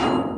you